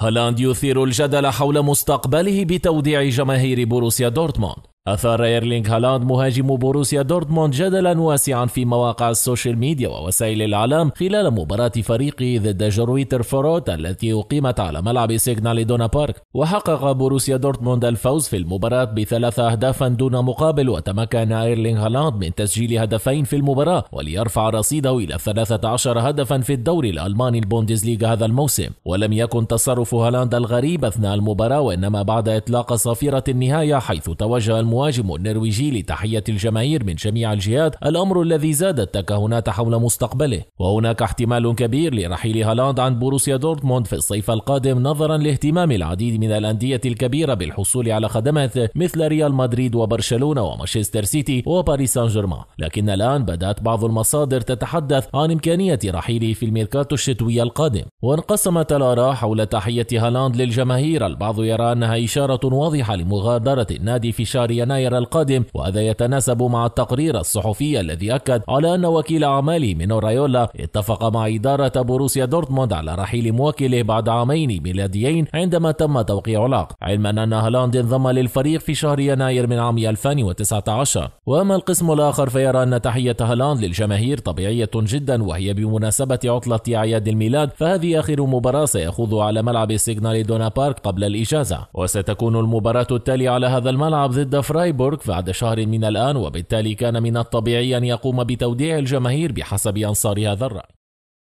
هالاند يثير الجدل حول مستقبله بتوديع جماهير بوروسيا دورتموند. أثار إيرلينغ هالاند مهاجم بوروسيا دورتموند جدلا واسعا في مواقع السوشيال ميديا ووسائل الإعلام خلال مباراة فريقه ضد جرويتر فورت التي أقيمت على ملعب سيغنال دونا بارك. وحقق بوروسيا دورتموند الفوز في المباراة بثلاثة أهداف دون مقابل وتمكن إيرلينغ هالاند من تسجيل هدفين في المباراة وليرفع رصيده إلى 13 هدفا في الدوري الألماني البوندسليغا هذا الموسم. ولم يكن تصرف هالاند الغريب أثناء المباراة وإنما بعد إطلاق صافرة النهاية حيث توجه المهاجم النرويجي لتحية الجماهير من جميع الجهات الأمر الذي زاد التكهنات حول مستقبله. وهناك احتمال كبير لرحيل هالاند عن بوروسيا دورتموند في الصيف القادم نظرا لاهتمام العديد من الأندية الكبيرة بالحصول على خدماته مثل ريال مدريد وبرشلونة ومانشستر سيتي وباريس سان جيرمان لكن الآن بدأت بعض المصادر تتحدث عن إمكانية رحيله في الميركاتو الشتوي القادم. وانقسمت الآراء حول تحية هالاند للجماهير البعض يرى أنها إشارة واضحة لمغادرة النادي في شهر يناير القادم وهذا يتناسب مع التقرير الصحفي الذي أكد على أن وكيل أعماله مينو رايولا اتفق مع إدارة بوروسيا دورتموند على رحيل موكله بعد عامين ميلاديين عندما تم توقيع العقد. علما أن هالاند انضم للفريق في شهر يناير من عام 2019 وأما القسم الآخر فيرى أن تحية هالاند للجماهير طبيعية جدا وهي بمناسبة عطلة أعياد الميلاد فهذه آخر مباراة سيخوضها على ملعب سيغنال دونا بارك قبل الإجازة. وستكون المباراة التالية على هذا الملعب ضد فرايبورغ بعد شهر من الآن وبالتالي كان من الطبيعي أن يقوم بتوديع الجماهير بحسب أنصار هذا الرأي